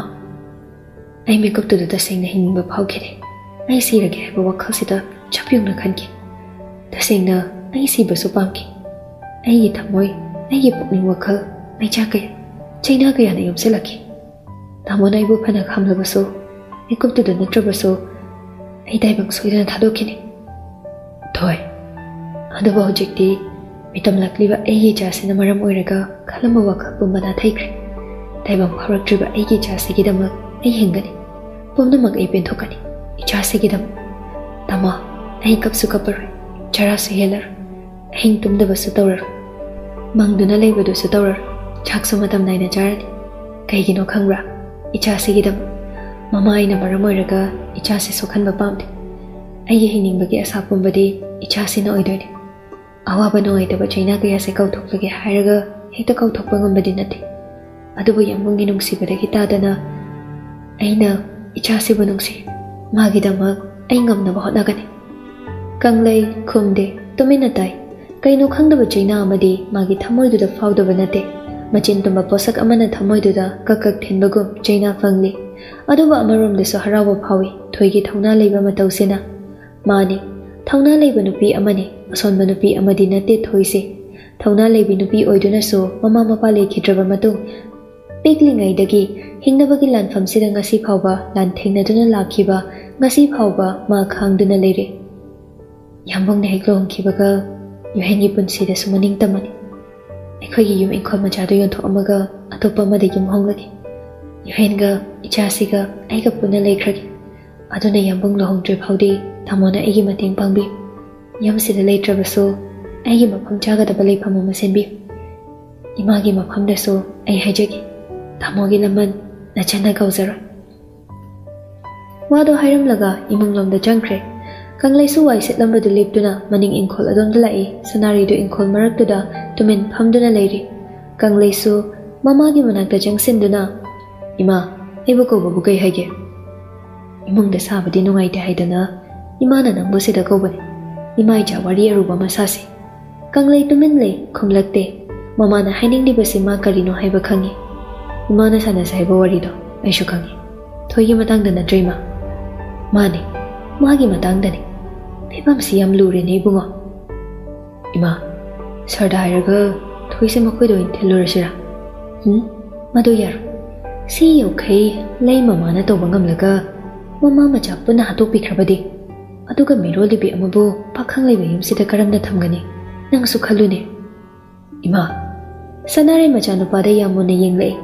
A: ꯑꯩ ꯃꯦꯀꯞꯇꯨꯗ ꯇꯁꯦꯡꯅ ꯍꯤꯡꯅꯤꯡꯕ ꯐꯥꯎꯈꯤꯗꯦ ꯑꯩ ꯁꯤꯔꯒꯦ ꯍꯥꯏꯕ ꯋꯥꯈꯜꯁꯤꯗ ꯆꯞ ꯌꯨꯡꯅ ꯈꯟꯈꯤ ꯇꯁꯦꯡꯅ ꯑꯩ ꯁꯤꯕꯁꯨ ꯄꯥꯝꯈꯤ ꯑꯩꯒꯤ ꯊꯃꯣꯏ ꯑꯩꯒꯤ ꯄꯨꯛꯅꯤꯡ ꯋꯥꯈꯜ ꯃꯩꯆꯥ ꯀꯌꯥ ꯆꯩꯅꯥ ꯀꯌꯥꯅ ꯌꯣꯝꯁꯤꯜꯂꯛꯈꯤ ꯇꯥꯃꯣꯅ ꯑꯩꯕꯨ ꯐꯅ ꯈꯥꯝꯂꯕꯁꯨ ꯃꯤꯀꯨꯞꯇꯨꯗ ꯅꯠꯇ꯭ꯔꯕꯁꯨ ꯑꯩ ꯇꯥꯏꯕꯪ ꯁꯣꯏꯗꯅ ꯊꯥꯗꯣꯛꯈꯤꯅꯤ ꯊꯣꯏ ꯑꯗꯨꯕꯨ ꯍꯧꯖꯤꯛꯇꯤ ꯃꯤꯇꯝꯂꯛꯂꯤꯕ ꯑꯩꯒꯤ ꯏꯆꯥꯁꯤꯅ ꯃꯔꯝ ꯑꯣꯏꯔꯒ ꯈꯜꯂꯝꯕ ꯋꯥꯈꯜ ꯄꯨꯝꯕꯗ ꯊꯩꯈ꯭ꯔꯦ ꯇꯥꯏꯕꯪ ꯐꯥꯎꯔꯛꯇ꯭ꯔꯤꯕ ꯑꯩꯒꯤ ꯏꯆꯥꯁꯤꯒꯤꯗꯃꯛ ꯑꯩ ꯍꯤꯡꯒꯅꯤ ꯄꯨꯝꯅꯃꯛ ꯑꯩ ꯄꯦꯟꯊꯣꯛꯀꯅꯤ ꯏꯆꯥꯁꯤꯒꯤꯗꯃꯛ ꯇꯥꯃꯣ ꯑꯩ ꯀꯞꯁꯨ ꯀꯞꯄꯔꯣꯏ ꯆꯔꯥꯁꯨ ꯍꯦꯜꯂꯔ ꯑꯍꯤꯡ ꯇꯨꯝꯗꯕꯁꯨ ꯇꯧꯔꯔ ꯃꯪꯗꯨꯅ ꯂꯩꯕꯗꯨꯁꯨ ꯇꯧꯔꯔ ꯆꯥꯛꯁꯨ ꯃꯇꯝ ꯅꯥꯏꯅ ꯆꯥꯔꯅꯤ ꯀꯩꯒꯤꯅꯣ ꯈꯪꯕ꯭ꯔꯥ ꯏꯆꯥꯁꯤꯒꯤꯗꯃꯛ ꯃꯃꯥꯏꯅ ꯃꯔꯝ ꯑꯣꯏꯔꯒ ꯏꯆꯥꯁꯤ ꯁꯣꯛꯍꯟꯕ ꯄꯥꯝꯗꯦ ꯑꯩꯒꯤ ꯍꯤꯡꯅꯤꯡꯕꯒꯤ ꯑꯁꯥ ꯄꯨꯝꯕꯗꯤ ꯏꯆꯥꯁꯤꯅ ꯑꯣꯏꯗꯣꯏꯅꯤ ꯑꯋꯥꯕ ꯅꯨꯡꯉꯥꯏꯇꯕ ꯆꯩꯅꯥ ꯀꯌꯥꯁꯦ ꯀꯧꯊꯣꯛꯂꯒꯦ ꯍꯥꯏꯔꯒ ꯍꯦꯛꯇ ꯀꯧꯊꯣꯛꯄ ꯉꯝꯕꯗꯤ ꯅꯠꯇꯦ ꯑꯗꯨꯕꯨ ꯌꯥꯝꯕꯨꯡꯒꯤ ꯅꯨꯡꯁꯤꯕꯗꯒꯤ ꯇꯥꯗꯅ ꯑꯩꯅ ꯏꯆꯥꯁꯤꯕꯨ ꯅꯨꯡꯁꯤ ꯃꯥꯒꯤꯗꯃꯛ ꯑꯩ ꯉꯝꯅꯕ ꯍꯣꯠꯅꯒꯅꯤ ꯀꯪꯂꯩ ꯈꯨꯝꯗꯦ ꯇꯨꯃꯤꯟꯅ ꯇꯥꯏ ꯀꯩꯅꯣ ꯈꯪꯗꯕ ꯆꯩꯅꯥ ꯑꯃꯗꯤ ꯃꯥꯒꯤ ꯊꯃꯣꯏꯗꯨꯗ ꯐꯥꯎꯗꯕ ꯅꯠꯇꯦ ꯃꯆꯤꯟ ꯇꯨꯝꯕ ꯄꯣꯠꯁꯛ ꯑꯃꯅ ꯊꯃꯣꯏꯗꯨꯗ ꯀꯛ ꯀꯛ ꯊꯤꯟꯕꯒꯨꯝ ꯆꯩꯅꯥ ꯐꯪꯂꯤ ꯑꯗꯨꯕꯨ ꯑꯃꯔꯣꯝꯗꯁꯨ ꯍꯔꯥꯎꯕ ꯐꯥꯎꯏ ꯊꯣꯏꯒꯤ ꯊꯧꯅꯥ ꯂꯩꯕ ꯃꯇꯧꯁꯤꯅ ꯃꯥꯅꯤ ꯊꯧꯅꯥ ꯂꯩꯕ ꯅꯨꯄꯤ ꯑꯃꯅꯤ ꯑꯁꯣꯟꯕ ꯅꯨꯄꯤ ꯑꯃꯗꯤ ꯅꯠꯇꯦ ꯊꯣꯏꯁꯤ ꯊꯧꯅꯥ ꯂꯩꯕꯤ ꯅꯨꯄꯤ ꯑꯣꯏꯗꯨꯅꯁꯨ ꯃꯃꯥ ꯃꯄꯥ ꯂꯩꯈꯤꯗ꯭ꯔꯕ ꯃꯇꯨꯡ ꯄꯤꯛꯂꯤꯉꯩꯗꯒꯤ ꯍꯤꯡꯅꯕꯒꯤ ꯂꯥꯟꯐꯝꯁꯤꯗ ꯉꯁꯤ ꯐꯥꯎꯕ ꯂꯥꯟꯊꯦꯡꯅꯗꯨꯅ ꯂꯥꯛꯈꯤꯕ ꯉꯁꯤ ꯐꯥꯎꯕ ꯃꯥ ꯈꯥꯡꯗꯨꯅ ꯂꯩꯔꯦ ꯌꯥꯝꯕꯪꯅ ꯍꯦꯛ ꯂꯨꯍꯣꯡꯈꯤꯕꯒ ꯌꯨꯍꯦꯟꯒꯤ ꯄꯨꯟꯁꯤꯗꯁꯨ ꯃꯅꯤꯡꯇꯝꯕꯅꯤ ꯑꯩꯈꯣꯏꯒꯤ ꯌꯨꯝ ꯏꯪꯈꯣꯜ ꯃꯆꯥꯗꯨ ꯌꯣꯟꯊꯣꯛꯑꯝꯃꯒ ꯑꯇꯣꯞꯄ ꯑꯃꯗ ꯌꯨꯝ ꯍꯣꯡꯂꯒꯦ ꯌꯨꯍꯦꯟꯒ ꯏꯆꯥꯁꯤꯒ ꯑꯩꯒ ꯄꯨꯟꯅ ꯂꯩꯈ꯭ꯔꯒꯦ ꯑꯗꯨꯅ ꯌꯥꯝꯕꯪ ꯂꯨꯍꯣꯡꯗ꯭ꯔꯤ ꯐꯥꯎꯗꯤ ꯇꯥꯃꯣꯅ ꯑꯩꯒꯤ ꯃꯇꯦꯡ ꯄꯥꯡꯕꯤ ꯌꯨꯝꯁꯤꯗ ꯂꯩꯇ꯭ꯔꯕꯁꯨ ꯑꯩꯒꯤ ꯃꯐꯝ ꯆꯥꯒꯗꯕ ꯂꯩꯐꯝ ꯑꯃ ꯁꯦꯝꯕꯤꯌꯨ ꯏꯃꯥꯒꯤ ꯃꯐꯝꯗꯁꯨ ꯑꯩ ꯍꯥꯏꯖꯒꯦ ꯇꯥꯃꯣꯒꯤ ꯂꯃꯟ ꯅꯆꯟꯅ ꯀꯧꯖꯔꯣꯏ ꯋꯥꯗꯣ ꯍꯥꯏꯔꯝꯂꯒ ꯏꯃꯨꯡꯂꯣꯝꯗ ꯆꯪꯈ꯭ꯔꯦ kang lai su wai setlam ro dilip duna maning inkhol adon da lai sanari du inkhol marak tu da tumin pham duna lai ri kang lai su mama gi manak da jang sin duna ima aibu ko bu kai hage imung da sa badi nungai da hai dana ima na nang bu se da ko bani ima ja wari aru ba masa se kang lai tumin lai khum lak te mama na haining di ba se ma kali no hai ba khangi ima na sana sa hai ba wari do ai shu khangi thoi gi matang da na dreama mane magi matang da ne ꯐꯤꯕꯝꯁꯤ ꯌꯥꯝ ꯂꯨꯔꯦꯅꯦ ꯏꯕꯨꯡꯉꯣ ꯏꯃꯥ ꯁꯔꯗ ꯍꯥꯏꯔꯒ ꯊꯣꯏꯁꯦ ꯃꯈꯣꯏꯗ ꯑꯣꯏꯅ ꯊꯤꯜꯂꯨꯔꯁꯤꯔꯥ ꯎꯝ ꯃꯗꯨ ꯌꯥꯔꯣ ꯁꯤ ꯌꯧꯈꯩ ꯂꯩ ꯃꯃꯥꯅ ꯇꯧꯕ ꯉꯝꯂꯒ ꯃꯃꯥ ꯃꯆꯥ ꯄꯨꯟꯅ ꯍꯥꯠꯇꯣꯛꯄꯤꯈ꯭ꯔꯕꯗꯤ ꯑꯗꯨꯒ ꯃꯤꯔꯣꯜꯂꯤꯕꯤ ꯑꯃꯕꯨ ꯄꯥꯈꯪ ꯂꯩꯕ ꯌꯨꯝꯁꯤꯗ ꯀꯔꯝꯅ ꯊꯝꯒꯅꯤ ꯅꯪꯁꯨ ꯈꯜꯂꯨꯅꯦ ꯏꯃꯥ ꯁꯅꯥꯔꯩ ꯃꯆꯥꯅꯨꯄꯥꯗ ꯌꯥꯝ ꯃꯨꯟꯅ ꯌꯦꯡꯂꯛꯏ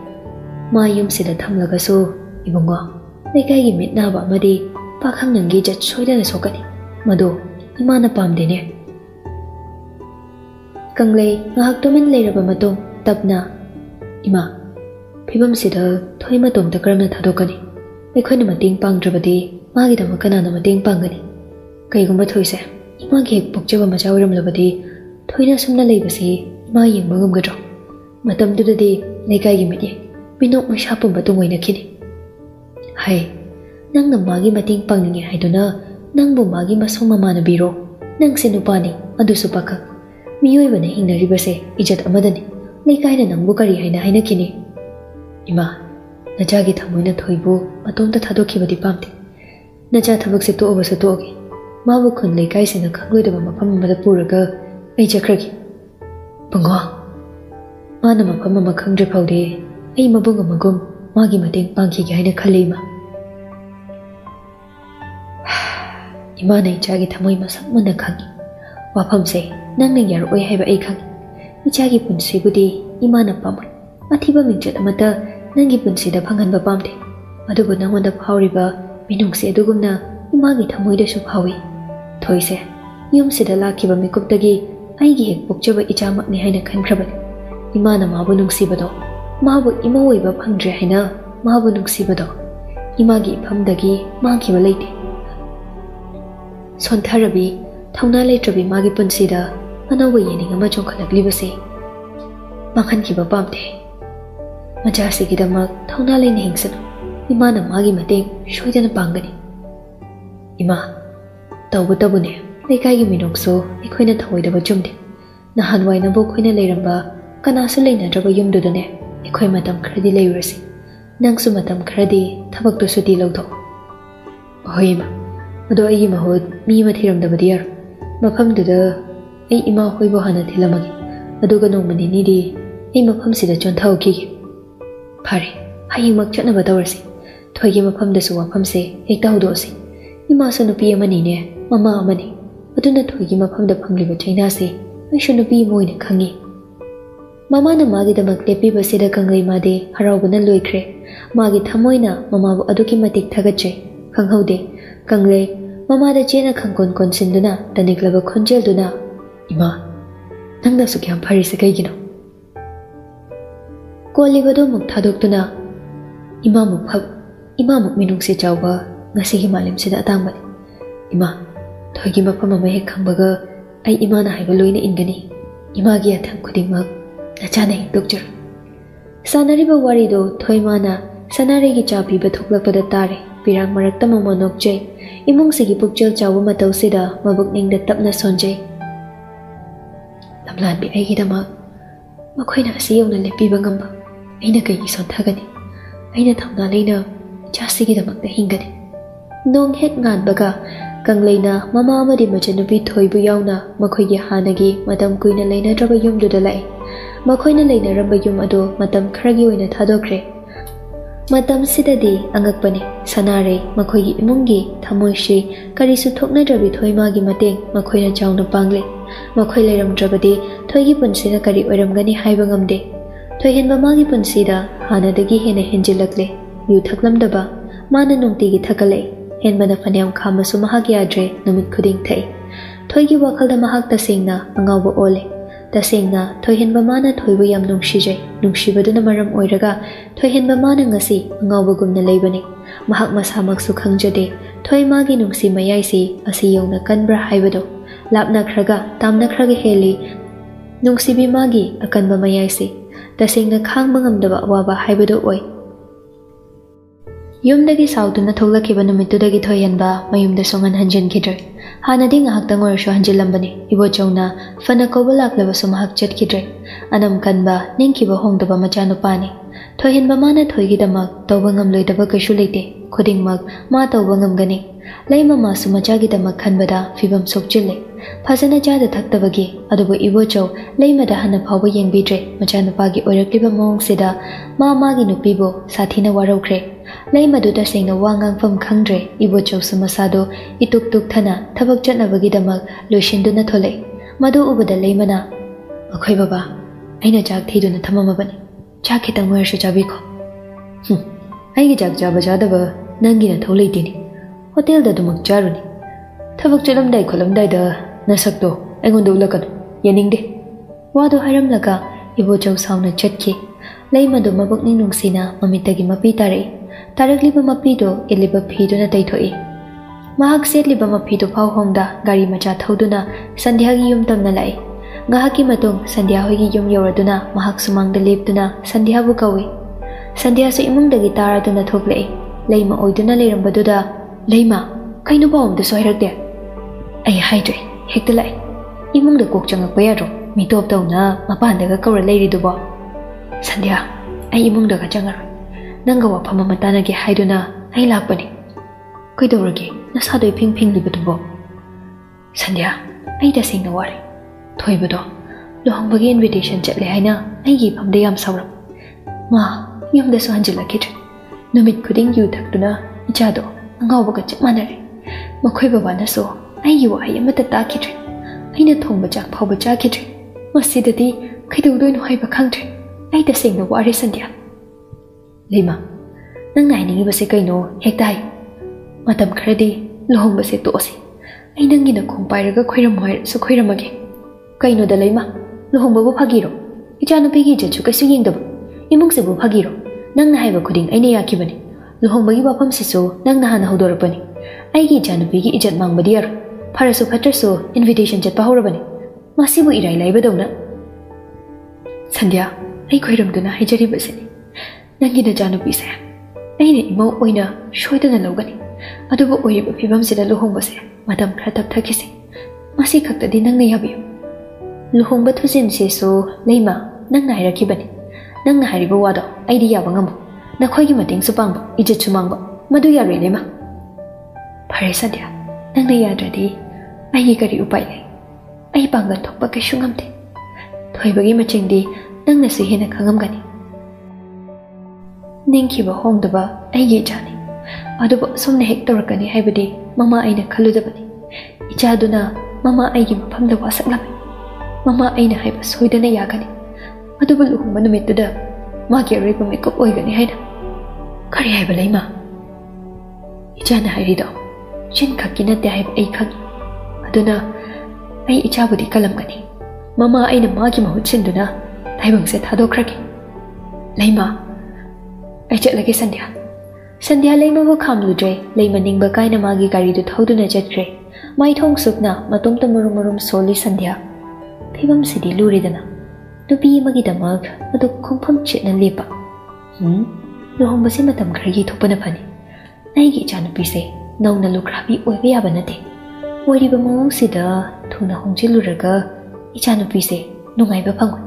A: ꯃꯥ ꯌꯨꯝꯁꯤꯗ ꯊꯝꯂꯒꯁꯨ ꯏꯕꯨꯡꯉꯣ ꯂꯩꯀꯥꯏꯒꯤ ꯃꯤꯠ ꯅꯥꯕ ꯑꯃꯗꯤ ꯄꯥꯈꯪ ꯅꯪꯒꯤ ꯖꯠ ꯁꯣꯏꯗꯅ ꯁꯣꯛꯀꯅꯤ ꯃꯗꯨ ꯏꯃꯥꯅ ꯄꯥꯝꯗꯦꯅꯦ ꯀꯪꯂꯩ ꯉꯥꯏꯍꯥꯛ ꯇꯨꯃꯤꯟ ꯂꯩꯔꯕ ꯃꯇꯨꯡ ꯇꯞꯅ ꯏꯃꯥ ꯐꯤꯕꯝꯁꯤꯗ ꯊꯣꯏ ꯃꯇꯣꯝꯇ ꯀꯔꯝꯅ ꯊꯥꯗꯣꯛꯀꯅꯤ ꯑꯩꯈꯣꯏꯅ ꯃꯇꯦꯡ ꯄꯥꯡꯗ꯭ꯔꯕꯗꯤ ꯃꯥꯒꯤꯗꯃꯛ ꯀꯅꯥꯅ ꯃꯇꯦꯡ ꯄꯥꯡꯒꯅꯤ ꯀꯩꯒꯨꯝꯕ ꯊꯣꯏꯁꯦ ꯏꯃꯥꯒꯤ ꯍꯦꯛ ꯄꯣꯛꯆꯕ ꯃꯆꯥ ꯑꯣꯏꯔꯝꯂꯕꯗꯤ ꯊꯣꯏꯅ ꯁꯨꯝꯅ ꯂꯩꯕꯁꯤ ꯏꯃꯥ ꯌꯦꯡꯕ ꯉꯝꯒꯗ꯭ꯔꯣ ꯃꯇꯝꯗꯨꯗꯗꯤ ꯂꯩꯀꯥꯏꯒꯤ ꯃꯤꯠꯌꯦꯡ ꯃꯤꯅꯣꯛ ꯃꯩꯁꯥ ꯄꯨꯝꯕ ꯇꯨꯡ ꯑꯣꯏꯅꯈꯤꯅꯤ ꯍꯥꯏ ꯅꯪꯅ ꯃꯥꯒꯤ ꯃꯇꯦꯡ ꯄꯥꯡꯅꯤꯡꯉꯦ ꯍꯥꯏꯗꯨꯅ ng bu magi mas mama na biro nang sinupani madu supaka miyoy ba na hing nariba sa ijat amada ni may kaya na nang bukari ay na ay na kini ima na jagi tamoy na toy bu matong tatado kiba di pamti na jat habag si toob sa toog mawag kong lay kaya si nakagoy da ba mapamamada pura ka ay jakragi pangwa ma na mapamamakang dripaw di ay mabunga magong magi mating pangkigay na kalima ima ꯏꯃꯥꯅ ꯏꯆꯥꯒꯤ ꯊꯃꯣꯏ ꯃꯁꯛ ꯃꯨꯟꯅ ꯈꯪꯉꯤ ꯋꯥꯐꯝꯁꯦ ꯅꯪꯅ ꯌꯥꯔꯛꯑꯣꯏ ꯍꯥꯏꯕ ꯑꯩ ꯈꯪꯉꯤ ꯏꯆꯥꯒꯤ ꯄꯨꯟꯁꯤꯕꯨꯗꯤ ꯏꯃꯥꯅ ꯄꯥꯝꯃꯣꯏ ꯑꯊꯤꯕ ꯃꯤꯡꯆꯠ ꯑꯃꯠꯇ ꯅꯪꯒꯤ ꯄꯨꯟꯁꯤꯗ ꯐꯪꯍꯟꯕ ꯄꯥꯝꯗꯦ ꯑꯗꯨꯕꯨ ꯅꯪꯉꯣꯟꯗ ꯐꯥꯎꯔꯤꯕ ꯃꯤꯅꯨꯡꯁꯤ ꯑꯗꯨꯒꯨꯝꯅ ꯏꯃꯥꯒꯤ ꯊꯃꯣꯏꯗꯁꯨ ꯐꯥꯎꯏ ꯊꯣꯏꯁꯦ ꯌꯨꯝꯁꯤꯗ ꯂꯥꯛꯈꯤꯕ ꯃꯤꯀꯨꯞꯇꯒꯤ ꯑꯩꯒꯤ ꯍꯦꯛ ꯄꯣꯛꯆꯕ ꯏꯆꯥꯃꯛꯅꯤ ꯍꯥꯏꯅ ꯈꯟꯈ꯭ꯔꯕꯅꯤ ꯏꯃꯥꯅ ꯃꯥꯕꯨ ꯅꯨꯡꯁꯤꯕꯗꯣ ꯃꯥꯕꯨ ꯏꯃꯧ ꯑꯣꯏꯕ ꯐꯪꯗ꯭ꯔꯦ ꯍꯥꯏꯅ ꯃꯥꯕꯨ ꯅꯨꯡꯁꯤꯕꯗꯣ ꯏꯃꯥꯒꯤ ꯏꯐꯝꯗꯒꯤ ꯃꯥꯡꯈꯤꯕ ꯂꯩꯇꯦ ꯁꯣꯟꯊꯔꯕꯤ ꯊꯧꯅꯥ ꯂꯩꯇ꯭ꯔꯕꯤ ꯃꯥꯒꯤ ꯄꯨꯟꯁꯤꯗ ꯑꯅꯧꯕ ꯌꯦꯅꯤꯡ ꯑꯃ ꯆꯣꯡꯈꯠꯂꯛꯂꯤꯕꯁꯤ ꯃꯥꯡꯍꯟꯈꯤꯕ ꯄꯥꯝꯗꯦ ꯃꯆꯥꯁꯤꯒꯤꯗꯃꯛ ꯊꯧꯅꯥ ꯂꯩꯅ ꯍꯤꯡꯁꯅꯨ ꯏꯃꯥꯅ ꯃꯥꯒꯤ ꯃꯇꯦꯡ ꯁꯣꯏꯗꯅ ꯄꯥꯡꯒꯅꯤ ꯏꯃꯥ ꯇꯧꯕꯇꯕꯨꯅꯦ ꯂꯩꯀꯥꯏꯒꯤ ꯃꯤꯅꯣꯛꯁꯨ ꯑꯩꯈꯣꯏꯅ ꯊꯑꯣꯏꯗꯕ ꯆꯨꯝꯗꯦ ꯅꯍꯥꯟꯋꯥꯏꯅꯕꯨ ꯑꯩꯈꯣꯏꯅ ꯂꯩꯔꯝꯕ ꯀꯅꯥꯁꯨ ꯂꯩꯅꯗ꯭ꯔꯕ ꯌꯨꯝꯗꯨꯗꯅꯦ ꯑꯩꯈꯣꯏ ꯃꯇꯝ ꯈꯔꯗꯤ ꯂꯩꯔꯨꯔꯁꯤ ꯅꯪꯁꯨ ꯃꯇꯝ ꯈꯔꯗꯤ ꯊꯕꯛꯇꯨ ꯁꯨꯇꯤ ꯂꯧꯊꯣꯛ ꯍꯣꯏ ꯏꯃꯥ ꯑꯗꯣ ꯑꯩꯒꯤ ꯃꯍꯨꯠ ꯃꯤ ꯑꯃ ꯊꯤꯔꯝꯗꯕꯗꯤ ꯌꯥꯔꯣꯏ ꯃꯐꯝꯗꯨꯗ ꯑꯩ ꯏꯃꯥ ꯍꯣꯏꯕꯨ ꯍꯥꯟꯅ ꯊꯤꯜꯂꯝꯃꯒꯦ ꯑꯗꯨꯒ ꯅꯣꯡꯃ ꯅꯤꯅꯤꯗꯤ ꯑꯩ ꯃꯐꯝꯁꯤꯗ ꯆꯣꯟꯊꯍꯧꯈꯤꯒꯦ ꯐꯔꯦ ꯍꯌꯦꯡꯃꯛ ꯆꯠꯅꯕ ꯇꯧꯔꯁꯤ ꯊꯣꯏꯒꯤ ꯃꯐꯝꯗꯁꯨ ꯋꯥꯐꯝꯁꯦ ꯍꯦꯛꯇ ꯍꯧꯗꯣꯛꯑꯁꯤ ꯏꯃꯥꯁꯨ ꯅꯨꯄꯤ ꯑꯃꯅꯤꯅꯦ ꯃꯃꯥ ꯑꯃꯅꯤ ꯑꯗꯨꯅ ꯊꯣꯏꯒꯤ ꯃꯐꯝꯗ ꯐꯪꯂꯤꯕ ꯆꯩꯅꯥꯁꯤ ꯑꯩꯁꯨ ꯅꯨꯄꯤ ꯑꯃ ꯑꯣꯏꯅ ꯈꯪꯉꯤ ꯃꯃꯥꯅ ꯃꯥꯒꯤꯗꯃꯛ ꯂꯦꯞꯄꯤꯕꯁꯤꯗ ꯀꯪꯂꯩ ꯃꯥꯗꯤ ꯍꯔꯥꯎꯕꯅ ꯂꯣꯏꯈ꯭ꯔꯦ ꯃꯥꯒꯤ ꯊꯃꯣꯏꯅ ꯃꯃꯥꯕꯨ ꯑꯗꯨꯛꯀꯤ ꯃꯇꯤꯛ ꯊꯥꯒꯠꯆꯩ ꯈꯪꯍꯧꯗꯦ ꯀꯪꯂꯦ ꯃꯃꯥꯗ ꯆꯦꯅ ꯈꯪꯀꯣꯟ ꯀꯣꯟꯁꯤꯟꯗꯨꯅ ꯇꯅꯤꯛꯂꯕ ꯈꯣꯟꯖꯦꯜꯗꯨꯅ ꯏꯃꯥ ꯅꯪꯅ ꯑꯁꯨꯛ ꯌꯥꯝ ꯐꯔꯤꯁꯦ ꯀꯩꯒꯤꯅꯣ ꯀꯣꯜꯂꯤꯕꯗꯨ ꯑꯃꯨꯛ ꯊꯥꯗꯣꯛꯇꯨꯅ ꯏꯃꯥꯃꯨꯛ ꯐꯛ ꯏꯃꯥꯃꯨꯛ ꯃꯤꯅꯨꯡꯁꯤ ꯆꯥꯎꯕ ꯉꯁꯤꯒꯤ ꯃꯥꯂꯦꯝꯁꯤꯗ ꯑꯇꯥꯡꯕꯅꯤ ꯏꯃꯥ ꯊꯣꯏꯒꯤ ꯃꯐꯝ ꯑꯃ ꯍꯦꯛ ꯈꯪꯕꯒ ꯑꯩ ꯏꯃꯥꯅ ꯍꯥꯏꯕ ꯂꯣꯏꯅ ꯏꯟꯒꯅꯤ ꯏꯃꯥꯒꯤ ꯌꯥꯊꯪ ꯈꯨꯗꯤꯡꯃꯛ ꯅꯆꯥꯅ ꯍꯦꯛꯇꯣꯛꯆꯔꯣ ꯁꯥꯟꯅꯔꯤꯕ ꯋꯥꯔꯤꯗꯣ ꯊꯣꯏꯃꯥꯅ ꯁꯅꯥꯔꯩꯒꯤ ꯆꯥ ꯄꯤꯕ ꯊꯣꯛꯂꯛꯄꯗ ꯇꯥꯔꯦ ꯄꯤꯔꯥꯡ ꯃꯔꯛꯇ ꯃꯃꯣ ꯅꯣꯛꯆꯩ ꯏꯃꯨꯡꯁꯤꯒꯤ ꯄꯨꯛꯆꯦꯜ ꯆꯥꯎꯕ ꯃꯇꯧꯁꯤꯗ ꯃꯕꯨꯛꯅꯤꯡꯗ ꯇꯞꯅ ꯁꯣꯟꯖꯩ ꯂꯝꯂꯥꯟꯕꯤ ꯑꯩꯒꯤꯗꯃꯛ ꯃꯈꯣꯏꯅ ꯑꯁꯤ ꯌꯧꯅ ꯂꯦꯞꯄꯤꯕ ꯉꯝꯕ ꯑꯩꯅ ꯀꯩꯒꯤ ꯁꯣꯟꯊꯒꯅꯤ ꯑꯩꯅ ꯊꯧꯅꯥ ꯂꯩꯅ ꯏꯆꯥꯁꯤꯒꯤꯗꯃꯛꯇ ꯍꯤꯡꯒꯅꯤ ꯅꯣꯡ ꯍꯦꯛ ꯉꯥꯟꯕꯒ ꯀꯪꯂꯩꯅ ꯃꯃꯥ ꯑꯃꯗꯤ ꯃꯆꯟꯅꯨꯄꯤ ꯊꯣꯏꯕꯨ ꯌꯥꯎꯅ ꯃꯈꯣꯏꯒꯤ ꯍꯥꯟꯅꯒꯤ ꯃꯇꯝ ꯀꯨꯏꯅ ꯂꯩꯅꯗ꯭ꯔꯕ ꯌꯨꯝꯗꯨꯗ ꯂꯥꯛꯏ ꯃꯈꯣꯏꯅ ꯂꯩꯅꯔꯝꯕ ꯌꯨꯝ ꯑꯗꯨ ꯃꯇꯝ ꯈꯔꯒꯤ ꯑꯣꯏꯅ ꯊꯥꯗꯣꯛꯈ꯭ꯔꯦ ꯃꯇꯝꯁꯤꯗꯗꯤ ꯑꯉꯛꯄꯅꯤ ꯁꯅꯥꯔꯩ ꯃꯈꯣꯏꯒꯤ ꯏꯃꯨꯡꯒꯤ ꯊꯃꯣꯏꯁꯤ ꯀꯔꯤꯁꯨ ꯊꯣꯛꯅꯗ꯭ꯔꯕꯤ ꯊꯣꯏꯃꯥꯒꯤ ꯃꯇꯦꯡ ꯃꯈꯣꯏꯅ ꯆꯥꯎꯅ ꯄꯥꯡꯂꯤ ꯃꯈꯣꯏ ꯂꯩꯔꯝꯗ꯭ꯔꯕꯗꯤ ꯊꯣꯏꯒꯤ ꯄꯨꯟꯁꯤꯅ ꯀꯔꯤ ꯑꯣꯏꯔꯝꯒꯅꯤ ꯍꯥꯏꯕ ꯉꯝꯗꯦ ꯊꯣꯏꯍꯦꯟꯕ ꯃꯥꯒꯤ ꯄꯨꯟꯁꯤꯗ ꯍꯥꯟꯅꯗꯒꯤ ꯍꯦꯟꯅ ꯍꯦꯟꯖꯤꯜꯂꯛꯂꯦ ꯌꯨ ꯊꯛꯂꯝꯗꯕ ꯃꯥꯅ ꯅꯨꯡꯇꯤꯒꯤ ꯊꯛꯀꯠꯂꯛꯏ ꯍꯦꯟꯕꯅ ꯐꯅꯌꯥꯝ ꯈꯥꯝꯃꯁꯨ ꯃꯍꯥꯛ ꯌꯥꯗ꯭ꯔꯦ ꯅꯨꯃꯤꯠ ꯈꯨꯗꯤꯡ ꯊꯛꯏ ꯊꯣꯏꯒꯤ ꯋꯥꯈꯜꯗ ꯃꯍꯥꯛ ꯇꯁꯦꯡꯅ ꯑꯉꯥꯎꯕ ꯑꯣꯜꯂꯦ ꯇꯁꯦꯡꯅ ꯊꯣꯏꯍꯦꯟꯕ ꯃꯥꯅ ꯊꯣꯏꯕꯨ ꯌꯥꯝ ꯅꯨꯡꯁꯤꯖꯩ ꯅꯨꯡꯁꯤꯕꯗꯨꯅ ꯃꯔꯝ ꯑꯣꯏꯔꯒ ꯊꯣꯏꯍꯦꯟꯕ ꯃꯥꯅ ꯉꯁꯤ ꯑꯉꯥꯎꯕꯒꯨꯝꯅ ꯂꯩꯕꯅꯤ ꯃꯍꯥꯛ ꯃꯁꯥꯃꯛꯁꯨ ꯈꯪꯖꯗꯦ ꯊꯣꯏ ꯃꯥꯒꯤ ꯅꯨꯡꯁꯤ ꯃꯌꯥꯏꯁꯤ ꯑꯁꯤ ꯌꯧꯅ ꯀꯟꯕ꯭ꯔꯥ ꯍꯥꯏꯕꯗꯣ ꯂꯥꯞꯅꯈ꯭ꯔꯒ ꯇꯥꯝꯅꯈ꯭ꯔꯒ ꯍꯦꯜꯂꯤ ꯅꯨꯡꯁꯤꯕꯤ ꯃꯥꯒꯤ ꯑꯀꯟꯕ ꯃꯌꯥꯏꯁꯤ ꯇꯁꯦꯡꯅ ꯈꯥꯡꯕ ꯉꯝꯗꯕ ꯑꯋꯥꯕ ꯍꯥꯏꯕꯗꯣ ꯑꯣꯏ ꯌꯨꯝꯗꯒꯤ ꯁꯥꯎꯗꯨꯅ ꯊꯣꯛꯂꯛꯈꯤꯕ ꯅꯨꯃꯤꯠꯇꯨꯗꯒꯤ ꯊꯣꯏꯍꯦꯟꯕ ꯃꯌꯨꯝꯗꯁꯨ ꯉꯟ ꯍꯟꯖꯤꯟꯈꯤꯗ꯭ꯔꯦ Hāna dhīng āqtānglarına āithang añoĀ s pastam zhīlaṃbāni, yṅuā clumsy today, I am in the distribution room event of 19th August 2021 ānam kan bā nyingqī yourselves āng taba ma chānu pāni, Tá 不會 rāma כ pixels are not visible. Tāpa ki kustiasikā damals kut ꯐꯖꯅ ꯆꯥꯗ ꯊꯛꯇꯕꯒꯤ ꯑꯗꯨꯕꯨ ꯏꯕꯣꯆꯧ ꯂꯩꯃꯗ ꯍꯟꯅ ꯐꯥꯎꯕ ꯌꯦꯡꯕꯤꯗ꯭ꯔꯦ ꯃꯆꯥꯅꯨꯄꯥꯒꯤ ꯑꯣꯏꯔꯛꯂꯤꯕ ꯃꯑꯣꯡꯁꯤꯗ ꯃꯥ ꯃꯥꯒꯤ ꯅꯨꯄꯤꯕꯨ ꯁꯥꯊꯤꯅ ꯋꯥꯔꯧꯈ꯭ꯔꯦ ꯂꯩꯃꯗꯨ ꯇꯁꯦꯡꯅ ꯋꯥ ꯉꯥꯡꯐꯝ ꯈꯪꯗ꯭ꯔꯦ ꯏꯕꯣꯆꯧꯁꯨ ꯃꯁꯥꯗꯣ ꯏꯇꯨꯛ ꯇꯨꯛꯊꯅ ꯊꯕꯛ ꯆꯠꯅꯕꯒꯤꯗꯃꯛ ꯂꯣꯏꯁꯤꯟꯗꯨꯅ ꯊꯣꯛꯂꯛꯏ ꯃꯗꯨ ꯎꯕꯗ ꯂꯩꯃꯅ ꯑꯩꯈꯣꯏ ꯕꯕꯥ ꯑꯩꯅ ꯆꯥꯛ ꯊꯤꯗꯨꯅ ꯊꯝꯃꯝꯃꯕꯅꯤ ꯆꯥꯛ ꯈꯤꯇꯪ ꯑꯣꯏꯔꯁꯨ ꯆꯥꯕꯤꯈꯣ ꯑꯩꯒꯤ ꯆꯥꯛ ꯆꯥꯕ ꯆꯥꯗꯕ ꯅꯪꯒꯤ ꯅꯊꯧ ꯂꯩꯇꯦꯅꯤ ꯍꯣꯇꯦꯜꯗ ꯑꯗꯨꯃꯛ ꯆꯥꯔꯨꯅꯤ ꯊꯕꯛ ꯆꯠꯂꯝꯗꯥꯏ ꯈꯣꯠꯂꯝꯗꯥꯏꯗ ꯅꯁꯛꯇꯣ ꯑꯩꯉꯣꯟꯗ ꯎꯠꯂꯛꯀꯅꯨ ꯌꯥꯅꯤꯡꯗꯦ ꯋꯥꯗꯣ ꯍꯥꯏꯔꯝꯂꯒ ꯏꯕꯣꯆꯧ ꯁꯥꯎꯅ ꯆꯠꯈꯤ ꯂꯩꯃꯗꯨ ꯃꯕꯨꯛꯅꯤꯡ ꯅꯨꯡꯁꯤꯅ ꯃꯃꯤꯠꯇꯒꯤ ꯃꯄꯤ ꯇꯥꯔꯛꯏ ꯇꯥꯔꯛꯂꯤꯕ ꯃꯄꯤꯗꯣ ꯏꯜꯂꯤꯕ ꯐꯤꯗꯨꯅ ꯇꯩꯊꯣꯛꯏ ꯃꯍꯥꯛ ꯁꯦꯠꯂꯤꯕ ꯃꯄꯤꯗꯨ ꯐꯥꯎꯍꯣꯡꯗ ꯒꯥꯔꯤ ꯃꯆꯥ ꯊꯧꯗꯨꯅ ꯁꯟꯙ꯭ꯌꯥꯒꯤ ꯌꯨꯝ ꯇꯝꯅ ꯂꯥꯛꯏ ꯉꯍꯥꯛꯀꯤ ꯃꯇꯨꯡ ꯁꯟꯙ꯭ꯌꯥ ꯍꯣꯏꯒꯤ ꯌꯨꯝ ꯌꯧꯔꯗꯨꯅ ꯃꯍꯥꯛ ꯁꯨꯃꯥꯡꯗ ꯂꯦꯞꯇꯨꯅ ꯁꯟꯙ꯭ꯌꯥꯕꯨ ꯀꯧꯏ ꯁꯟꯙ꯭ꯌꯥꯁꯨ ꯏꯃꯨꯡꯗꯒꯤ ꯇꯥꯔꯗꯨꯅ ꯊꯣꯛꯂꯛꯏ ꯂꯩꯃ ꯑꯣꯏꯗꯨꯅ ꯂꯩꯔꯝꯕꯗꯨꯗ ꯂꯩꯃ ꯀꯩꯅꯣ ꯄꯥꯎ ꯑꯝꯇꯁꯨ ꯍꯥꯏꯔꯛꯇꯦ ꯑꯩ ꯍꯥꯏꯗ꯭ꯔꯦ hết im hekta lai imung da kok chang ko yaro mi top taw na ma pa da ga ko lai ri du ba sandhya ai imung da ga chang ar nang ga wa phama ma ta na ge hai du na ai lak pa ni koi do ge na sa do ping ping li ba du ba sandhya ai da sing na wa ri thoi ba do lohang ba ge invitation chat le hai na ai gi pham de yam saw ra ma yam da so han jil la ke ꯅꯨꯃꯤꯠ ꯈꯨꯗꯤꯡ ꯌꯨ ꯊꯛꯇꯨꯅ ꯏꯆꯥꯗꯣ mà ꯆꯞ ꯃꯥꯟꯅꯔꯦ ꯃꯈꯣꯏ ꯕꯕꯥꯅꯁꯨ ꯑꯩꯒꯤ ꯋꯥꯍꯩ ꯑꯃꯠꯇ ꯇꯥꯈꯤꯗ꯭ꯔꯦ ꯑꯩꯅ ꯊꯣꯡꯕ ꯆꯥꯛ ꯐꯥꯎꯕ ꯆꯥꯈꯤꯗ꯭ꯔꯦ ꯃꯁꯤꯗꯗꯤ ꯀꯩꯗꯧꯗꯣꯏꯅꯣ ꯍꯥꯏꯕ ꯈꯪꯗ꯭ꯔꯦ ꯑꯩ ꯇꯁꯦꯡꯅ ꯋꯥꯔꯦ ꯁꯟꯗ꯭ꯌꯥ ꯂꯩꯃ ꯅꯪꯅ ꯍꯥꯏꯅꯤꯡꯉꯤꯕꯁꯦ ꯀꯩꯅꯣ ꯍꯦꯛꯇ ꯍꯥꯏ ꯃꯇꯝ ꯈꯔꯗꯤ ꯂꯨꯍꯣꯡꯕꯁꯦ ꯇꯣꯛꯑꯁꯤ ꯑꯩ ꯅꯪꯒꯤ ꯅꯈꯣꯡ ꯄꯥꯏꯔꯒ ꯈꯣꯏꯔꯝꯃꯣ ꯍꯥꯏꯔꯁꯨ ꯈꯣꯏꯔꯝꯃꯒꯦ ꯀꯩꯅꯣꯗ ꯂꯩꯃ ꯂꯨꯍꯣꯡꯕꯕꯨ ꯐꯥꯒꯤꯔꯣ ꯏꯆꯥꯅꯨꯄꯤꯒꯤ ꯏꯖꯠꯁꯨ ꯀꯩꯁꯨ ꯌꯦꯡꯗꯕ ꯏꯃꯨꯡꯁꯤꯕꯨ ꯐꯥꯒꯤꯔꯣ ꯅꯪꯅ ꯍꯥꯏꯕ ꯈꯨꯗꯤꯡ ꯑꯩꯅ ꯌꯥꯈꯤꯕꯅꯤ ꯂꯨꯍꯣꯡꯕꯒꯤ ꯋꯥꯐꯝꯁꯤꯁꯨ ꯅꯪꯅ ꯍꯥꯟꯅ ꯍꯧꯗꯣꯔꯛꯄꯅꯤ ꯑꯩꯒꯤ ꯏꯆꯥꯅꯨꯄꯤꯒꯤ ꯏꯖꯠ ꯃꯥꯡꯕꯗꯤ ꯌꯥꯔꯣꯏ ဖရစုဖတ်တဆု invitation ချက်ပါဟောရပနေမာစီမဣရိုင်လိုက်ပဒုံနະဆန်ဒီယာအိခွေရုံဒနာဟိဂျရီပစိနေနန်ကိနာဂျာနုပိစေအိနေမောအွိနာရှွေးတနလောကနေအဒုဘအွိပပြပမစိနလုဟုံပစေမဒမ်ခရတပ်ထခိစေမာစီခတ်တဒီနန်ငိယဘီယလုဟုံဘထုစင်စေဆုလိမ္မာနန်ငိုင်ရခိပနေနန်ငိုင်ရဘဝါဒအိဒီယာဘငမနခွေကိမတင်စပန်ဗဣဇချုမန်ဗမဒုယရိနေမဖရေစတ်ဒီယာနန်ငိယတဒီ ꯑꯩ ꯀꯔꯤ ꯎꯄꯥꯏ ꯂꯩ? ꯑꯩ ꯄꯥꯡꯒ ꯊꯣꯛꯄ ꯀꯩꯁꯨ ꯉꯝꯗꯦ. ꯊꯣꯏꯕꯒꯤ ꯃꯆꯤꯟꯗꯤ ꯅꯪꯅꯁꯨ ꯍꯦꯟꯅ ꯈꯪꯉꯝꯒꯅꯤ. ꯅꯤꯡꯈꯤꯕ ꯍꯣꯡꯗꯕ ꯑꯩꯒꯤ ꯏꯆꯥꯅꯤ. ꯑꯗꯨꯕꯨ ꯁꯨꯝꯅ ꯍꯦꯛ ꯇꯧꯔꯛꯀꯅꯤ ꯍꯥꯏꯕꯗꯤ ꯃꯃꯥ ꯑꯩꯅ ꯈꯜꯂꯨꯗꯕꯅꯤ. ꯏꯆꯥꯗꯨꯅ ꯃꯃꯥ ꯑꯩꯒꯤ ꯃꯐꯝꯗ ꯋꯥꯁꯛꯂꯝꯃꯤ. ꯃꯃꯥ ꯑꯩꯅ ꯍꯥꯏꯕ ꯁꯣꯏꯗꯅ ꯌꯥꯒꯅꯤ. ꯑꯗꯨꯕꯨ ꯂꯨꯍꯣꯡꯕ ꯅꯨꯃꯤꯠꯇꯨꯗ ꯃꯥꯒꯤ ꯑꯔꯣꯏꯕ ꯃꯦꯀꯞ ꯑꯣꯏꯒꯅꯤ ꯍꯥꯏꯅ. ꯀꯔꯤ ꯍꯥꯏꯕ ꯂꯩꯃꯥ? ꯏꯆꯥꯅ ꯍꯥꯏꯔꯤꯗꯣ ꯆꯤꯟ ꯈꯛꯀꯤ ꯅꯠꯇꯦ ꯍꯥꯏꯕ ꯑꯩ ꯈꯪꯉꯤ ꯃꯍꯥꯎꯗꯨꯅ ꯑꯩ ꯏꯆꯥꯕꯨꯗꯤ ꯀꯜꯂꯝꯒꯅꯤ ꯃꯃꯥ ꯑꯩꯅ ꯃꯥꯒꯤ ꯃꯍꯨꯠ ꯁꯤꯟꯗꯨꯅ ꯇꯥꯏꯕꯪꯁꯦ ꯊꯥꯗꯣꯛꯈ꯭ꯔꯒꯦ ꯂꯩꯃ ꯑꯩ ꯆꯠꯂꯒꯦ ꯁꯟꯙ꯭ꯌꯥ ꯁꯟꯙ꯭ꯌꯥ ꯂꯩꯃꯕꯨ ꯈꯥꯝꯂꯨꯗ꯭ꯔꯦ ꯂꯩꯃ ꯅꯤꯡꯕ ꯀꯥꯏꯅ ꯃꯥꯒꯤ ꯒꯥꯔꯤꯗꯨ ꯊꯧꯗꯨꯅ ꯆꯠꯈ꯭ꯔꯦ ꯃꯥꯏꯊꯣꯡ ꯁꯨꯞꯅ ꯃꯇꯣꯝꯇ ꯃꯔꯨꯝ ꯃꯔꯨꯝ ꯁꯣꯜꯂꯤ ꯁꯟꯙ꯭ꯌꯥ ꯐꯤꯕꯝꯁꯤꯗꯤ ꯂꯨꯔꯤꯗꯅ ꯅꯨꯄꯤ ꯑꯃꯒꯤꯗꯃꯛ ꯑꯗꯨ ꯈꯣꯡꯐꯝ ꯆꯦꯠꯅ ꯂꯦꯞꯄ ꯍꯨꯝ ꯂꯨꯍꯣꯡꯕꯁꯦ ꯃꯇꯝ ꯈꯔꯒꯤ ꯊꯣꯛꯄꯅ ꯐꯅꯤ ꯑꯩꯒꯤ ꯏꯆꯥꯅꯨꯄꯤꯁꯦ ꯅꯧꯅ ꯂꯨꯈ꯭ꯔꯥꯕꯤ ꯑꯣꯏꯕ ꯌꯥꯕ ꯅꯠꯇꯦ 我离爸妈远些的，住在红泽路人家，一家人都偏些，你家那边方便？